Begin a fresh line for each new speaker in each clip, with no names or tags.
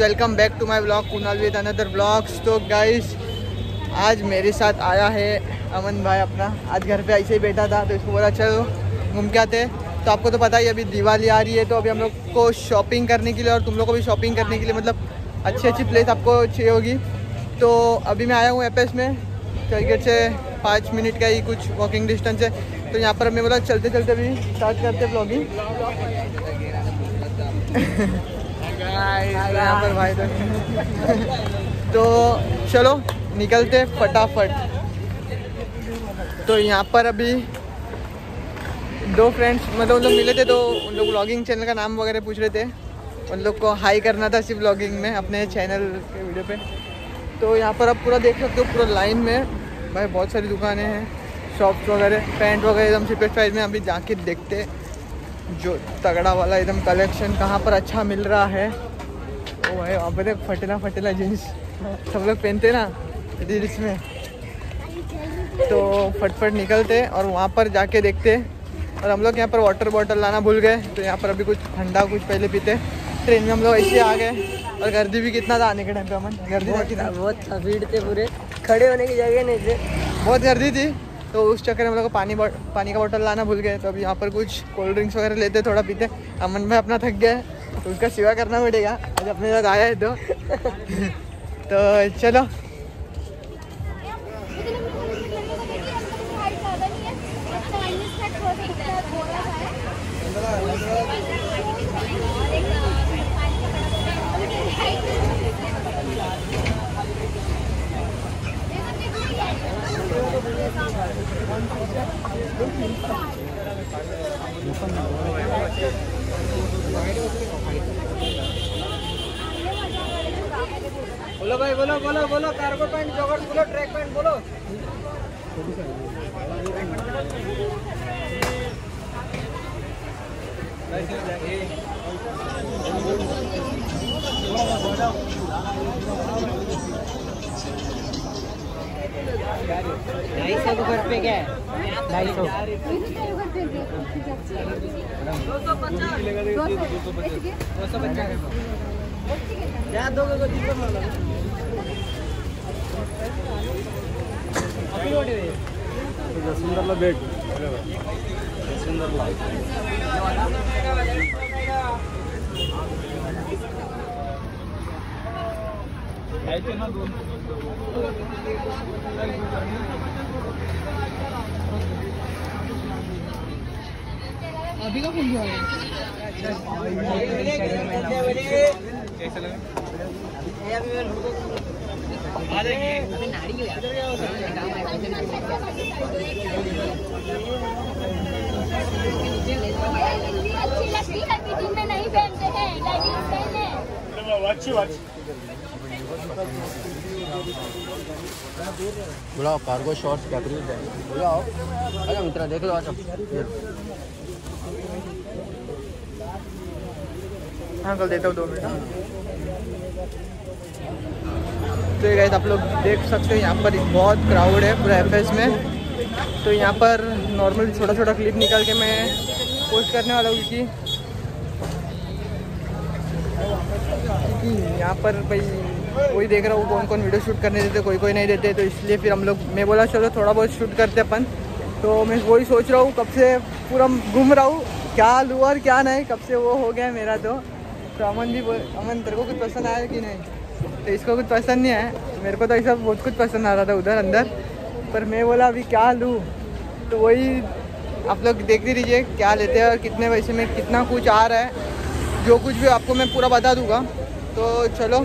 Welcome back to my blog Kunal with another blogs तो guys आज मेरे साथ आया है अमन भाई अपना। आज घर पे ऐसे ही बैठा था तो इसको बोला, चलो, घूम के आते तो आपको तो पता ही अभी दिवाली आ रही है तो अभी हम लोग को शॉपिंग करने के लिए और तुम लोग को भी शॉपिंग करने के लिए मतलब अच्छी अच्छी प्लेस आपको चाहिए होगी। तो अभी मैं आया हूँ एपेस में चर्चगेट से पाँच मिनट का ही कुछ वॉकिंग डिस्टेंस है। तो यहाँ पर हमें बोला चलते चलते अभी स्टार्ट करते ब्लॉगिंग यहाँ पर भाई तो तो चलो, निकलते फटाफट। तो यहाँ पर अभी दो फ्रेंड्स मतलब उन लोग मिले थे तो उन लोग ब्लॉगिंग चैनल का नाम वगैरह पूछ रहे थे। उन लोग को हाई करना था सिर्फ़ ब्लॉगिंग में, अपने चैनल के वीडियो पे। तो यहाँ पर आप पूरा देख सकते हो पूरा लाइन में। भाई, बहुत सारी दुकानें हैं शॉप्स वगैरह पैंट वगैरह एकदम चिपेट प्राइस में। अभी जाके देखते जो तगड़ा वाला एकदम कलेक्शन कहाँ पर अच्छा मिल रहा है। ओ भाई, वहाँ पर देख फटेला फटेला जीन्स सब लोग पहनते ना रील्स में। तो फटफट निकलते और वहाँ पर जाके देखते और हम लोग यहाँ पर वाटर बॉटल लाना भूल गए तो यहाँ पर अभी कुछ ठंडा कुछ पहले पीते। ट्रेन में हम लोग ऐसे आ गए और गर्दी भी कितना था आने के टाइम पे अमन। गर्दी
बहुत भीड़ थे पूरे। खड़े होने की जगह नहीं थे।
बहुत गर्दी थी तो उस चक्कर में हम लोग को पानी पानी का बॉटल लाना भूल गए तो अभी यहाँ पर कुछ कोल्ड ड्रिंक्स वगैरह लेते थोड़ा पीते। अमन भाई अपना थक गया है तो उसका सेवा करना पड़ेगा। आज अपने साथ आया है तो। तो चलो
बोलो भाई बोलो बोलो बोलो कार्गो पैंट जॉगर्स बोलो ट्रैक पैंट बोलो। ढाई सौ के घर पे क्या है ढाई सौ दो सौ पचास। क्या दोगे तीन सौ माला ओटे
सुंदरला भेट सुंदरला
अभी का खुल गया
अच्छी लगती है मीटिंग में नहीं पहनते हैं। लेडीज़ पहने
बोला कार्गो शॉर्ट्स कैपरीज है बोला आओ आजा मित्रा देख लो आजा।
हाँ कल देता हूँ दो मिनट हाँ। तो ये गाइस आप लोग देख सकते हैं यहाँ पर बहुत क्राउड है पूरा एफ़ में। तो यहाँ पर नॉर्मल छोटा छोटा क्लिप निकाल के मैं पोस्ट करने वाला हूँ क्योंकि क्योंकि यहाँ पर भाई वही देख रहा हूँ कौन कौन वीडियो शूट करने देते कोई कोई नहीं देते तो इसलिए फिर हम लोग, मैं बोला चलो थोड़ा बहुत शूट करते अपन। तो मैं वही सोच रहा हूँ कब से पूरा घूम रहा हूँ, क्या लू और क्या नहीं, कब से वो हो गया मेरा तो। तो अमन भी अमन तेरे को कुछ पसंद आया कि नहीं? तो इसको कुछ पसंद नहीं आया। मेरे को तो ऐसा बहुत कुछ पसंद आ रहा था उधर, अंदर। पर मैं बोला अभी क्या लूँ? तो वही आप लोग देखते रहिए क्या लेते हैं और कितने पैसे में कितना कुछ आ रहा है। जो कुछ भी आपको मैं पूरा बता दूँगा। तो चलो।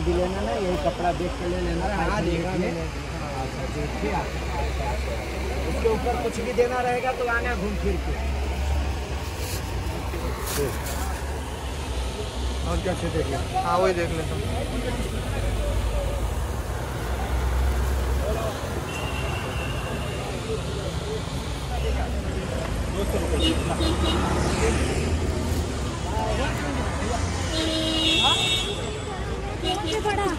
भी लेना ना यही कपड़ा देख के ले लेना हाँ देगा मैंने। उसके ऊपर कुछ भी देना रहेगा तो आना घूम फिर के।
और क्या चाहिए देखिए
हाँ वही देख लेता हूँ। बड़ा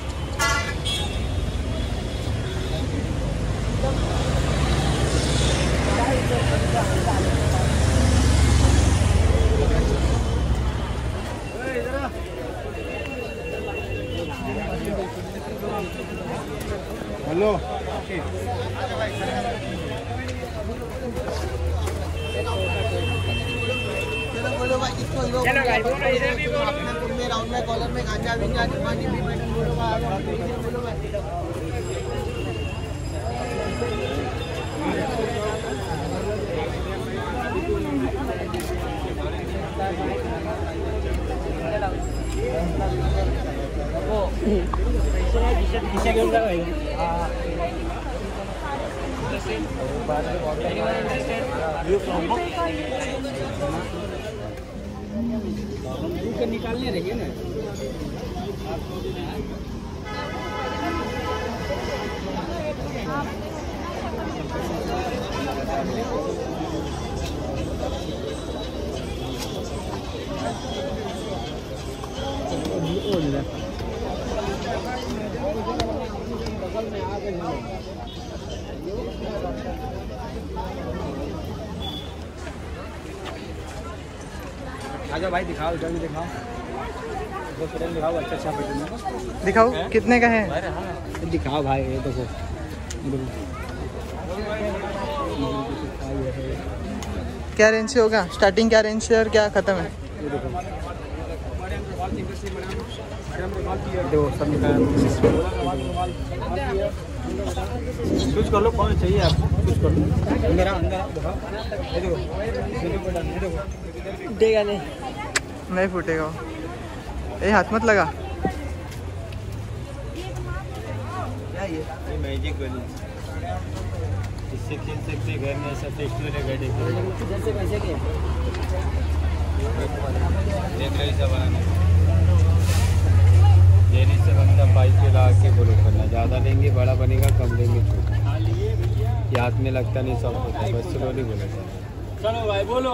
में कॉलर में गांजा विंजा पानी भी बटन बोलो भाई आगे पीछे बोलो भाई
निकालने रहिए ना। आ जाओ भाई दिखाओ इधर भी दिखाओ। दिखाओ अच्छा अच्छा पैटर्न
दिखाओ कितने का है?
है। दिखाओ भाई ये देखो।
क्या रेंज से होगा? स्टार्टिंग क्या रेंज से और क्या खत्म है?
ये देखो चूज़ कर लो कौन चाहिए आपको चूज़ कर लो। अंदर अंदर देखो
फूटेगा नहीं। नहीं फूटेगा। ये हाथ मत लगा।
ये मैजिक बनी इससे खेल सकते घर में ऐसा देख रहे बनाने देने से बनता पाइप पे ला के बोलो करना। ज़्यादा लेंगे बड़ा बनेगा कम लेंगे छोटा ये हाथ में लगता नहीं सब होता है। बस स्लोली बोलो
चलो भाई बोलो।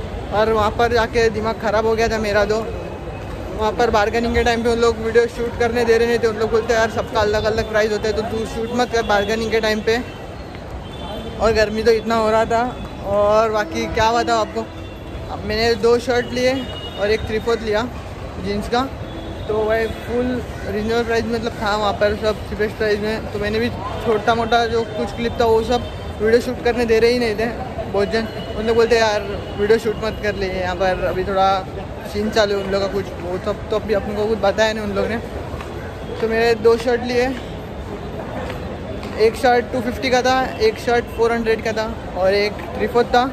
और वहाँ पर जाके दिमाग ख़राब हो गया था मेरा तो। वहाँ पर बार्गेनिंग के टाइम पे उन लोग वीडियो शूट करने दे रहे नहीं थे उन लोग बोलते, यार, सबका अलग अलग प्राइस होता है तो तू शूट मत कर बार्गेनिंग के टाइम पे। और गर्मी तो इतना हो रहा था। और बाकी क्या बताओ आपको? अब मैंने दो शर्ट लिए और एक फोर्थ लिया जीन्स का। तो वह फुल रिजनेबल प्राइस मतलब था वहाँ पर सब चीपेस्ट प्राइस में। तो मैंने भी छोटा मोटा जो कुछ क्लिप था, वो सब वीडियो शूट करने दे रहे ही नहीं थे, बहुत जन। उन लोग बोलते, यार, वीडियो शूट मत कर लिए यहाँ पर अभी थोड़ा सीन चालू है उन लोग का कुछ। वो सब तो अभी अपने को कुछ बताया नहीं उन लोग ने। तो मेरे दो शर्ट लिए। एक शर्ट 250 का था, एक शर्ट 400 का था और एक फोर्थ था।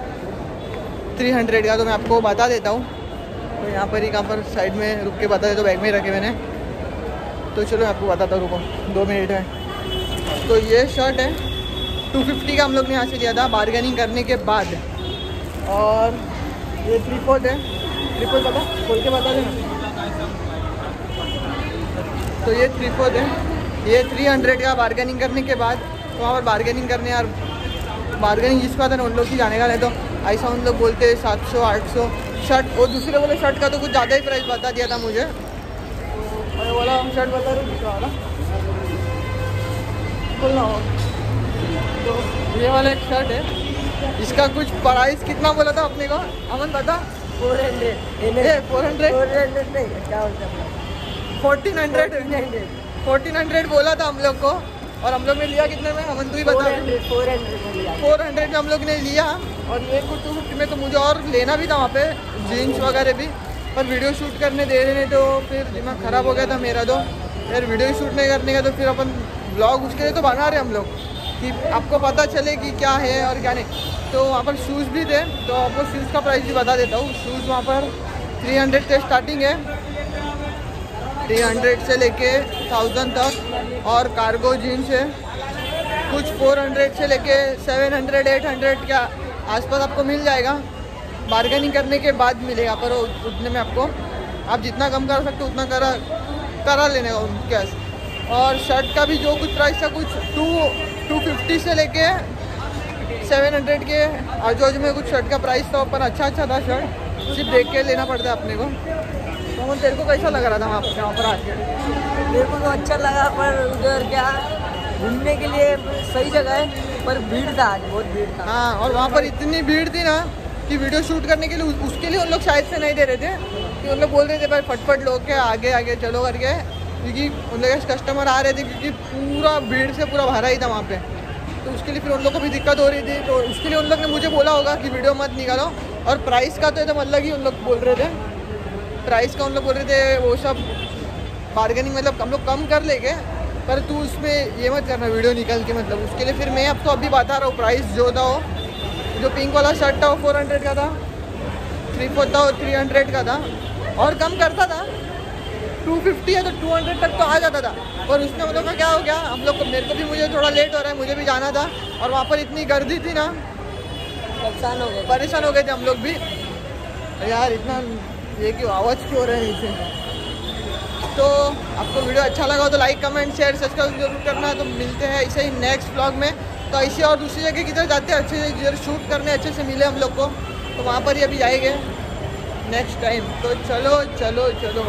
300 का तो मैं आपको बता देता हूँ। तो यहाँ पर ही कहाँ पर साइड में रुक के बता देता तो बैग में ही रखे मैंने। तो चलो मैं आपको बताता हूँ, रुको। दो मिनट में तो ये शर्ट है। 250 का हम लोग ने यहाँ से लिया था बार्गेनिंग करने के बाद। और ये फोर्थ है। फोर्थ बता, खोल के बता देना। तो ये फोर्थ है। ये थ्री हंड्रेड का बार्गेनिंग करने के बाद, वहाँ पर बार्गेनिंग करने यार बार्गेनिंग जिसको आता है उन लोग की जाने का नहीं तो ऐसा उन लोग बोलते हैं सात सौ, आठ सौ। शर्ट और दूसरे बोले शर्ट का तो कुछ ज़्यादा ही प्राइस बता दिया था मुझे। मैं बोला, हम शर्ट बता रहे हो तो ये वाला एक शर्ट है। इसका कुछ प्राइस कितना बोला था अपने को? अमन बता।
Four hundred
four hundred?
Four hundred नहीं क्या बोलते
फोर्टीन हंड्रेड? Fourteen hundred. बोला था हम लोग को। और हम लोग ने लिया कितने में? अमन तू ही बता।
फोर हंड्रेड में
फोर हंड्रेड में हम लोग ने लिया। और ये को टू फिफ्टी में तो मुझे और लेना भी था वहाँ पे जीन्स वगैरह भी। पर वीडियो शूट करने दे रहे तो फिर दिमाग ख़राब हो गया था मेरा तो। यार वीडियो शूट नहीं करने का तो फिर अपन ब्लॉग उसके लिए तो बना रहे हम लोग। कि आपको पता चले कि क्या है और क्या नहीं। तो वहाँ पर शूज़ भी थे तो आपको शूज़ का प्राइस भी बता देता हूँ। शूज़ वहाँ पर 300 से स्टार्टिंग है। 300 से लेके थाउज़ेंड तक और कार्गो जीन्स है। कुछ 400 से लेके 700 800 के आसपास आपको मिल जाएगा। बार्गेनिंग करने के बाद मिलेगा, पर उतने में आपको, आप जितना कम कर सकते हो, उतना करा करा लेने का उनके और शर्ट का भी जो कुछ प्राइस था कुछ टू टू फिफ्टी से लेके सेवन हंड्रेड के आजू बाजू में कुछ शर्ट का प्राइस था पर अच्छा अच्छा था शर्ट सिर्फ़ देख के लेना पड़ता है अपने को। तो वो तेरे को कैसा लग रहा था वहाँ पर वहाँ पर आके?
मेरे को तो अच्छा लगा पर उधर क्या घूमने के लिए सही जगह है पर भीड़ था आज बहुत भीड़ था।
हाँ और वहाँ पर इतनी भीड़ थी ना कि वीडियो शूट करने के लिए उसके लिए उन लोग शायद से नहीं दे रहे थे। कि उन लोग बोल रहे थे भाई फटफट लोग के आगे आगे चलो करके। क्योंकि उन लोग कस्टमर आ रहे थे क्योंकि पूरा भीड़ से पूरा भरा ही था वहाँ पे। तो उसके लिए फिर उन लोग को भी दिक्कत हो रही थी। तो उसके लिए उन लोग ने मुझे बोला होगा कि वीडियो मत निकालो। और प्राइस का तो एकदम अलग ही उन लोग बोल रहे थे। प्राइस का उन लोग बोल रहे थे, वो सब बार्गेनिंग मतलब हम लोग कम कर लेंगे, पर तू उसमें ये मत करना, वीडियो निकल के मतलब। उसके लिए फिर मैं अब तो अभी बता रहा हूँ प्राइस जो था वो, जो पिंक वाला शर्ट था वो फोर हंड्रेड का था थ्री फोर था वो थ्री हंड्रेड का था। और कम करता था। टू फिफ्टी है तो टू हंड्रेड तक तो आ जाता था। और उसमें हम लोग का क्या हो गया? हम लोग को मेरे को भी मुझे थोड़ा लेट हो रहा है मुझे भी जाना था। और वहाँ पर इतनी गर्दी थी ना
परेशान हो गए।
परेशान हो गए थे हम लोग भी। यार इतना ये क्यों आवाज़ क्यों हो रहा है नीचे? तो आपको वीडियो अच्छा लगा हो तो लाइक कमेंट शेयर सब्सक्राइब ज़रूर करना। तो मिलते हैं ऐसे ही नेक्स्ट ब्लॉग में। तो ऐसे और दूसरी जगह किधर जाते हैं अच्छे से जिधर शूट करने अच्छे से मिले हम लोग को। तो वहाँ पर ही अभी जाएँगे। नेक्स्ट टाइम तो चलो चलो चलो।